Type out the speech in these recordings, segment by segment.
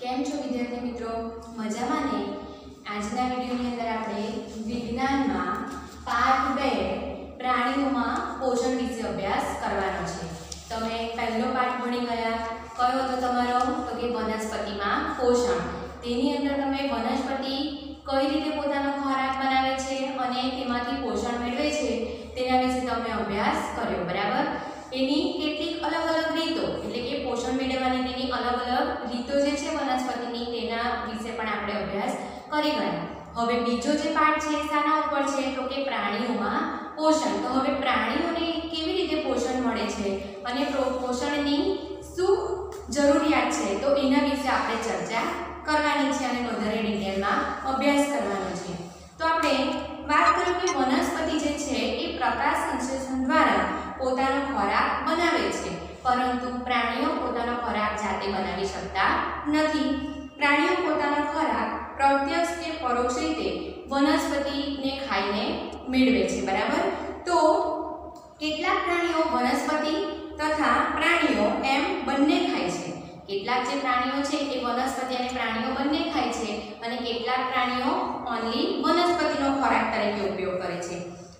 કેમ છો વિદ્યાર્થી મિત્રો? મજામાં ને? આજના વિડીયોની અંદર આપણે વિજ્ઞાનમાં પાઠ બે, પ્રાણીઓમાં પોષણ વિશે અભ્યાસ કરવાનો છે. તમે પહેલો પાઠ ભણી ગયા, કયો હતો તમારો? તો કે વનસ્પતિમાં પોષણ. તેની અંદર તમે વનસ્પતિ કઈ રીતે પોતાનો ખોરાક બનાવે છે અને તેમાંથી પોષણ મેળવે છે, તેના વિશે તમે અભ્યાસ કર્યો, બરાબર? એની કેટલીક અલગ અલગ રીતો, એટલે કે પોષણ મેળવવાની તેની અલગ અલગ રીતો જે છે, વનસ્પતિની તેના વિશે પણ આપણે અભ્યાસ કરી ગયા. હવે બીજો જે પાઠ છે શાના ઉપર છે, તો કે પ્રાણીઓમાં પોષણ. તો હવે પ્રાણીઓને કેવી રીતે પોષણ મળે છે અને પોષણની શું જરૂરિયાત છે, તો એના વિશે આપણે ચર્ચા કરવાની છે અને વધારે ડિટેલમાં અભ્યાસ કરવાનો છે. તો આપણે વાત કરીએ કે વનસ્પતિ જે છે, એ પ્રકાશ સંશ્લેષણ દ્વારા પોતાનો ખોરાક બનાવે છે. પરંતુ પ્રાણીઓ પોતાનો ખોરાક જાતે બનાવી શકતા નથી. પ્રાણીઓ પોતાનો ખોરાક પ્રત્યક્ષ કે પરોક્ષ રીતે વનસ્પતિને ખાઈને મેળવે છે, બરાબર? તો કેટલાક પ્રાણીઓ વનસ્પતિ તથા પ્રાણીઓ એમ બંને ખાય છે. કેટલાક જે પ્રાણીઓ છે એ વનસ્પતિ અને પ્રાણીઓ બંને ખાય છે અને કેટલાક પ્રાણીઓ ઓનલી વનસ્પતિનો ખોરાક તરીકે ઉપયોગ કરે છે.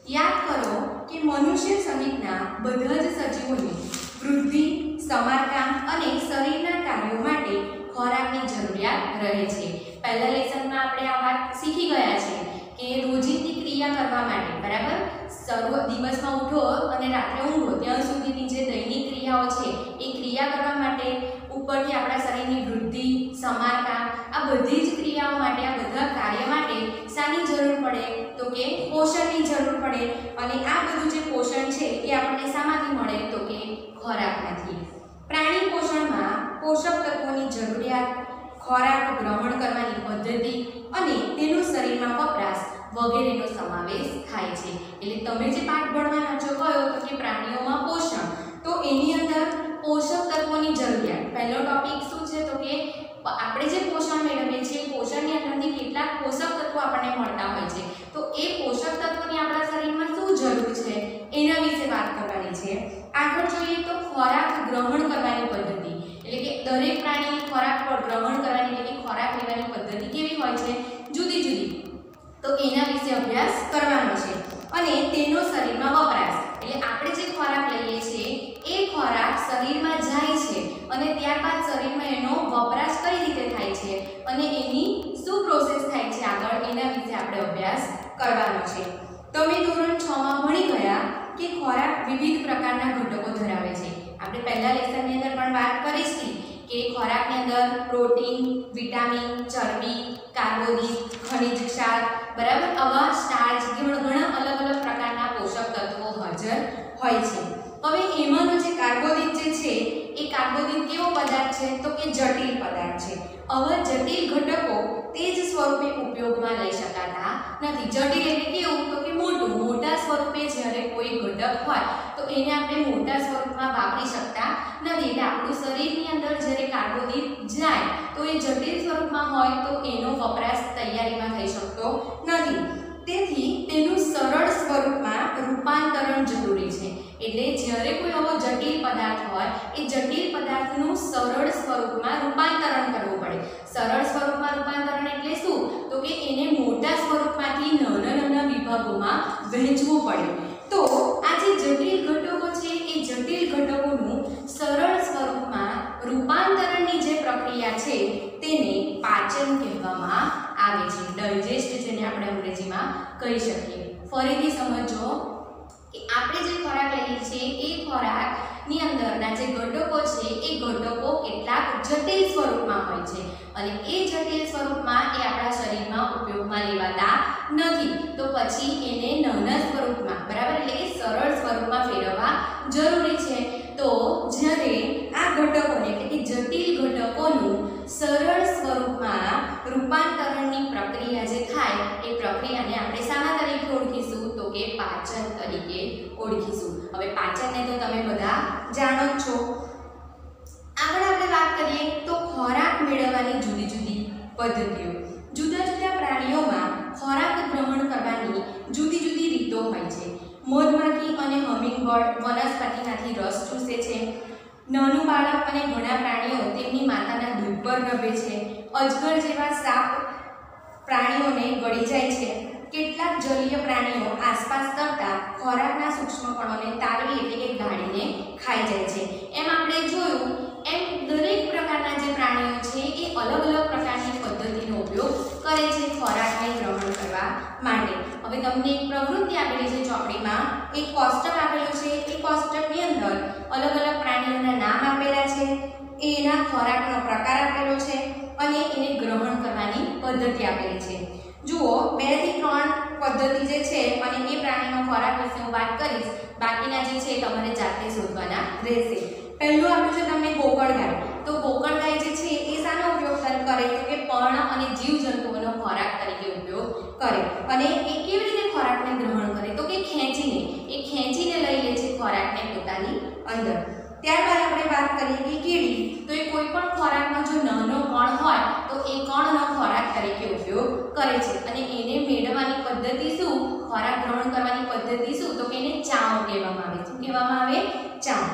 યાદ કરો કે મનુષ્ય સહિતના બધા જ સજીવોની વૃદ્ધિ, સમારકામ અને શરીરના કાર્યો માટે ખોરાકની જરૂરિયાત રહે છે. પહેલા લેસનમાં આપણે આ વાત શીખી ગયા છે કે રોજિંદી ક્રિયા કરવા માટે, બરાબર? સર્વ દિવસમાં ઉઠો અને રાત્રે ઊંઘો. ત્યાં સુધીની જે દૈનિક ક્રિયાઓ છે, એ ક્રિયા કરવા માટે ઉપરથી આપણા શરીરની વૃદ્ધિ, સમારકામ, આ બધી જ ક્રિયાઓ માટે, આ બધા કાર્ય માટે શાની જરૂર પડે? તો કે પોષણની જરૂર પડે. અને આ બધું જે પોષણ છે, એ આપણને શામાંથી મળે? તો કે ખોરાકમાંથી પ્રાણી પોષણમાં પોષક તત્વોની જરૂરિયાત, ખોરાક ગ્રહણ કરવાની પદ્ધતિ અને તેનું શરીરમાં વપરાશ વગેરેનો સમાવેશ થાય છે. એટલે તમે જે પાઠ ભણવાના છો, કયો? તો કે પ્રાણીઓમાં પોષણ. તો એની અંદર પોષક તત્વોની જરૂરિયાત. પહેલો ટોપિક શું છે? તો કે આપણે જે પોષણ મેળવીએ છીએ એ પોષણની અંદરથી કેટલાક પોષક તત્વો આપણને મળતા હોય છે તો એ પોષક તત્વોની આપણા શરીરમાં શું જરૂર છે એના વિશે વાત કરવાની છે આગળ જોઈએ તો ખોરાક ગ્રહણ કરવાની પદ્ધતિ એટલે કે દરેક પ્રાણીની ખોરાક પર ગ્રહણ કરવાની એટલે કે ખોરાક લેવાની પદ્ધતિ કેવી હોય છે જુદી જુદી તો એના વિશે અભ્યાસ કરવાનો છે અને તેનો શરીરમાં વપરાશ. એટલે આપણે જે ખોરાક લઈએ છીએ, એ ખોરાક શરીરમાં જાય છે અને ત્યારબાદ શરીરમાં એનો વપરાશ કઈ રીતે થાય છે અને એની શું પ્રોસેસ થાય છે આગળ, એના વિશે આપણે અભ્યાસ કરવાનો છે. તમે ધોરણ 6 માં ભણી ગયા કે ખોરાક વિવિધ પ્રકારના ઘટકો ધરાવે છે. આપણે પહેલા લેસનની અંદર પણ વાત કરી હતી કે ખોરાકની અંદર પ્રોટીન, વિટામિન, ચરબી, કાર્બોદિત, ખનિજ, ક્ષાર બરાબર? આવા સ્ટાર્ચ જેવા ઘણા અલગ અલગ પ્રકારના પોષક તત્વો હાજર હોય છે. હવે એમાંનો જે કાર્બોદિત જે છે, એ કાર્બોદિત કેવો પદાર્થ છે? તો કે જટિલ પદાર્થ છે. આવા જટિલ ઘટકો તે જ સ્વરૂપે ઉપયોગમાં લઈ શકાતા નથી. જટિલ એટલે કેવું? તો કે મોટું. મોટા સ્વરૂપે જ્યારે કોઈ ઘટક હોય, તો એને આપણે મોટા સ્વરૂપમાં વાપરી શકતા નથી. એટલે આપણું શરીરની અંદર જ્યારે કાર્બોદિત જાય, તો એ જટિલ સ્વરૂપમાં હોય, તો એનો વપરાશ તૈયારીમાં થઈ શકતો નથી તેથી તેનું સરળ સ્વરૂપમાં રૂપાંતરણ જરૂરી છે એટલે જ્યારે કોઈ આવો જટિલ પદાર્થ હોય, એ જટિલ પદાર્થનું સરળ સ્વરૂપમાં રૂપાંતરણ કરવું પડે. સરળ સ્વરૂપમાં રૂપાંતરણ એટલે શું? તો કે એને મોટા સ્વરૂપમાંથી નાના નાના વિભાગોમાં વહેંચવું પડે. તો આ જે જટિલ ઘટકો છે, એ જટિલ ઘટકોનું સરળ સ્વરૂપમાં રૂપાંતરણની જે પ્રક્રિયા છે, તેને પાચન કહેવામાં આવે છે. ડાયજેસ્ટ જેને આપણે અંગ્રેજીમાં કહી શકીએ. ફરીથી સમજો. કે આપણે જે ખોરાક લઈએ છીએ એ ખોરાકની અંદરના જે ઘટકો છે એ ઘટકો કેટલાક જટિલ સ્વરૂપમાં હોય છે. અને એ જટિલ સ્વરૂપમાં એ આપણા શરીરમાં ઉપયોગમાં લેવાતા નથી. તો પછી એને નાના સ્વરૂપમાં, બરાબર? એટલે કે સરળ સ્વરૂપમાં ફેરવવા જરૂરી છે. તો જ્યારે આ ઘટકોને એટલે કે જટિલ ઘટકોનું સરળ સ્વરૂપમાં રૂપાંતરણની પ્રક્રિયા જે થાય, એ પ્રક્રિયાને આપણે શાના તરીકે ઓળખીશું, તો કે પાચન તરીકે. ઓળખીશું. હવે પાચનને તો તમે બધા જાણો જ છો. આગળ આપણે વાત કરીએ તો ખોરાક મેળવવાની જુદી જુદી પદ્ધતિઓ. જુદા જુદા પ્રાણીઓમાં ખોરાક ગ્રહણ કરવાની જુદી જુદી રીતો હોય છે. મધમાખી અને હમિંગબર્ડ વનસ્પતિમાંથી રસ ચૂસે છે. નાનું બાળક અને ઘણા પ્રાણીઓ તેમની માતાના દૂધ પર રમે છે. અજગર જેવા સાપ પ્રાણીઓને ગળી જાય છે. કેટલાક જલીય પ્રાણીઓ આસપાસ તરતા ખોરાકના સૂક્ષ્મ કણોને તારવી એટલે કે ગાળીને ખાઈ જાય છે. એમ આપણે જોયું, એમ દરેક પ્રકારના જે પ્રાણીઓ છે એ અલગ અલગ પ્રકારની પદ્ધતિનો ઉપયોગ કરે છે ખોરાકને ગ્રહણ કરવા માટે. હવે તમને એક પ્રવૃત્તિ આપેલી છે ચોપડીમાં. એક કોષ્ટક આપેલું છે. એ કોષ્ટકની અંદર અલગ અલગ પ્રાણીઓના નામ આપેલા છે. એના ખોરાકનો પ્રકાર આપેલો છે અને એને ગ્રહણ કરવાની પદ્ધતિ આપેલી છે. જુઓ બેથી ત્રણ પદ્ધતિ જે છે અને એ પ્રાણીનો ખોરાક વિશે હું વાત કરીશ. બાકીના જે છે એ તમારે જાતે શોધવાના રહેશે. પહેલું આપ્યું છે તમને ગોકળ ગાય. તો ગોકળ ગાય જે છે એ શાનો ઉપયોગ કર- તો કે પર્ણ અને જીવજંતુઓનો ખોરાક તરીકે ઉપયોગ કરે. અને એ કેવી રીતે ખોરાકને ગ્રહણ કરે? તો કે ખેંચીને. એ ખેંચીને લઈ લે છે ખોરાકને પોતાની અંદર. ત્યારબાદ આપણે વાત કરીએ કે કીડી. તો એ કોઈ પણ ખોરાકનો જો નાનો કણ હોય, તો એ કણનો ખોરાક તરીકે ઉપયોગ કરે છે. અને એને મેળવવાની પદ્ધતિ શું? ખોરાક ગ્રહણ કરવાની પદ્ધતિ શું? તો કે એને ચાવ કહેવામાં આવે શું કહેવામાં આવે? ચાવ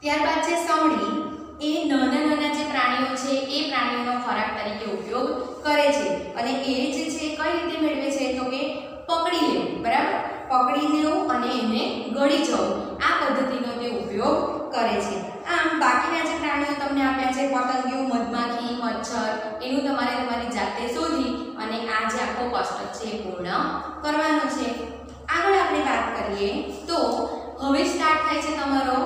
ત્યારબાદ છે સમડી એ નાના નાના જે પ્રાણીઓ છે, એ પ્રાણીઓનો ખોરાક તરીકે ઉપયોગ કરે છે. અને એ જે છે, કઈ રીતે મેળવે છે? તો કે પકડી લેવું. બરાબર? પકડી લેવું અને એને ગળી જવું. આ પદ્ધતિનો તે ઉપયોગ કરે છે. આમ, બાકીના જે પ્રાણીઓ તમને આપ્યા છે પતંગિયું મધમાખી, મચ્છર, એનું તમારે તમારી જાતે શોધી આખો કોષ્ટક છે પૂર્ણ કરવાનો છે. આગળ આપણે વાત કરીએ તો હવે સ્ટાર્ટ થાય છે તમારો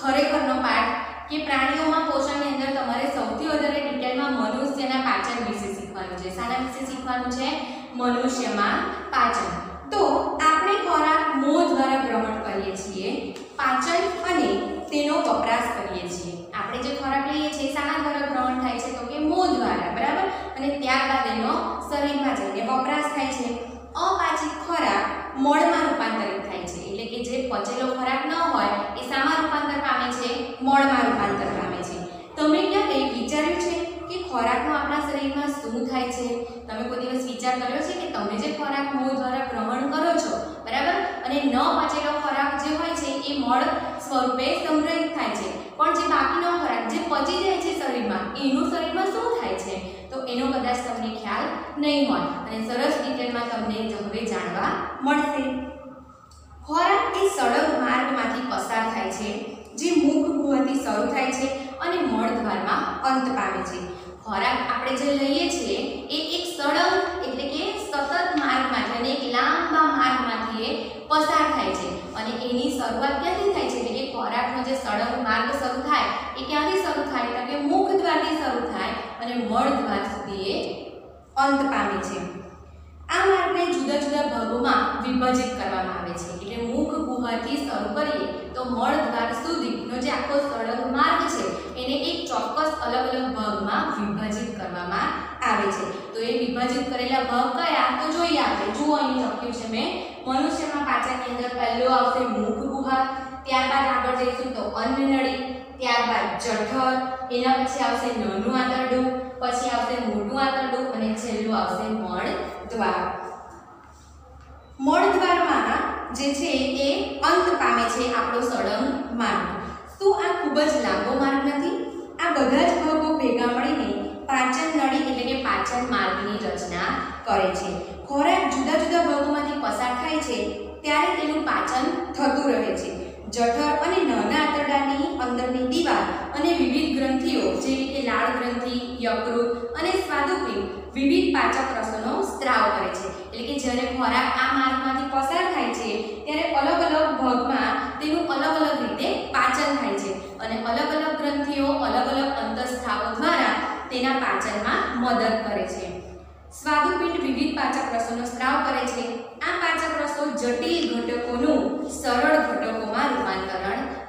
ખરેખરનો પાઠ કે પ્રાણીઓમાં પોષણની અંદર તમારે સૌથી વધારે ડિટેલમાં મનુષ્યના પાચન વિશે શીખવાનું છે. શાના વિશે શીખવાનું છે? મનુષ્યમાં પાચન. તો આપણે ખોરાક મોં દ્વારા ગ્રહણ કરીએ છીએ, પાચન અને તેનો વપરાશ કરીએ છીએ. આપણે જે ખોરાક લઈએ છીએ, શાના દ્વારા ગ્રહણ થાય છે તો કે મોં દ્વારા, બરાબર? અને ત્યારબાદ એનો શરીરમાં જઈને વપરાશ થાય છે. અપાચિત ખોરાક મળમાં રૂપાંતરિત થાય છે. એટલે કે જે પચેલો ખોરાક ન હોય, એ સામા રૂપાંતર પામે છે? મળમાં રૂપાંતર પામે છે. તમે ક્યારે વિચાર્યું છે કે ખોરાકનું આપણા શરીરમાં શું થાય છે? તમે કોઈ દિવસ વિચાર કર્યો છે કે તમે જે ખોરાક મોં દ્વારા ગ્રહણ કરો છો, બરાબર? અને ન પચેલો ખોરાક જે હોય છે, એ મળ સ્વરૂપે સંગ્રહિત થાય છે. પણ જે બાકીનો ખોરાક જે પચી જાય છે શરીરમાં, એનું શરીરમાં શું થાય છે? તો એનો કદાચ તમને ખ્યાલ નહીં હોય. અને સરસ ડિટેલમાં તમને હવે જાણવા મળશે. ખોરાક એ સડક માર્ગમાંથી પસાર થાય છે, જે મુખ ગુહાથી શરૂ થાય છે અને મળદ્વારમાં અંત પામે છે. ખોરાક આપણે જે લઈએ છીએ, એ એક સડક એટલે કે સતત માર્ગમાંથી અને એક લાંબા માર્ગમાંથી એ પસાર થાય છે. અને એની શરૂઆત ક્યાંથી થાય છે? એટલે કે ખોરાકનો જે સડક માર્ગ શરૂ થાય, એ ક્યાંથી શરૂ થાય? તો કે મુખ દ્વારથી શરૂ થાય. અને મળ દ્વાર સુધી એ અંત પામે છે. આ માર્ગને જુદા જુદા ભાગોમાં વિભાજિત કરવામાં આવે છે. એટલે મુખ ગુહાથી શરૂ કરીએ તો મળ દ્વાર સુધીનો જે આખો સળંગ માર્ગ છે, એને એક ચોક્કસ અલગ અલગ ભાગમાં વિભાજિત કરવામાં આવે છે. તો એ વિભાજિત કરેલા ભાગ કયા? તો જોઈએ આપણે. જુઓ અહીં લખ્યું છે મેં. મનુષ્યમાં પાચનની અંદર પહેલો આવશે મુખ ગુહા. ત્યારબાદ આગળ જઈશું તો અન્નનળી. ત્યારબાદ જઠર, એના પછી આવશે નાનું આંતરડું, પછી આવશે મોટું આંતરડું અને છેલ્લું આવશે મળદ્વાર દ્વાર મળ જે છે એ અંત પામે છે આપણો સળંગ માર્ગ. શું આ ખૂબ જ લાંબો માર્ગ નથી. આ બધા જ ભાગો ભેગા મળીને પાચન નળી એટલે કે પાચન માર્ગની રચના કરે છે ખોરાક જુદા જુદા ભાગોમાંથી પસાર થાય છે ત્યારે તેનું પાચન થતું રહે છે જઠર અને નાના આંતરડાની અંદરની દીવાલ અને વિવિધ ગ્રંથિઓ જેવી કે લાળ ગ્રંથિ, યકૃત અને સ્વાદુપિંડ વિવિધ પાચક રસોનો સ્ત્રાવ કરે છે. એટલે કે જ્યારે ખોરાક આ માર્ગમાંથી પસાર થાય છે, ત્યારે અલગ અલગ ભાગમાં તેનું અલગ અલગ રીતે પાચન થાય છે અને અલગ અલગ ગ્રંથિઓ અલગ અલગ અંતઃસ્ત્રાવો દ્વારા તેના પાચનમાં મદદ કરે છે. સ્વાદુપિંડ વિવિધ પાચક રસોનો સ્ત્રાવ કરે છે. આ પાચક રસો જટિલ ઘટકોનું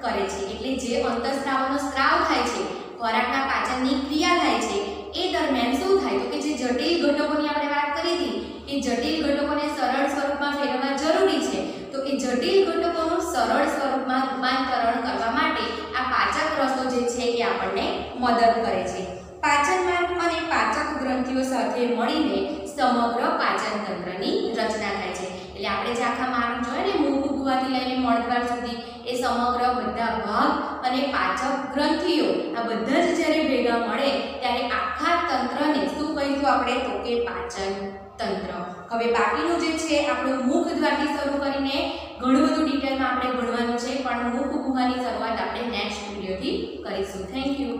કરે છે. એટલે જે અંતઃસ્ત્રાવોનો સ્ત્રાવ થાય છે, ખોરાકના પાચનની ક્રિયા થાય છે, એ દરમિયાન શું થાય? તો કે જે જટિલ ઘટકોની આપણે વાત કરી હતી કે જટિલ ઘટકોને સરળ સ્વરૂપમાં ફેરવવા જરૂરી છે. તો એ જટિલ ઘટકોનું સરળ સ્વરૂપમાં રૂપાંતરણ કરવા માટે આ પાચક રસો જે છે એ આપણને મદદ કરે છે. પાચન માર્ગ અને પાચક ગ્રંથિઓ સાથે મળીને સમગ્ર પાચન તંત્રની રચના થાય છે. એટલે આપણે જે આખા માર્ગ જોઈએ ને મૂળ ગુવાથી લઈને મળદ્વાર સુધી એ સમગ્ર બધા ભાગ અને પાચક ગ્રંથિઓ આ બધા જ જ્યારે ભેગા મળે ત્યારે આખા તંત્રને શું કહીશું આપણે તો કે પાચન તંત્ર. હવે બાકીનું જે છે, આપણું મુખ દ્વારથી શરૂ કરીને ઘણું બધું ડિટેલમાં આપણે ભણવાનું છે, પણ મુખ ગુહાની શરૂઆત આપણે નેક્સ્ટ વિડીયોથી કરીશું. Thank you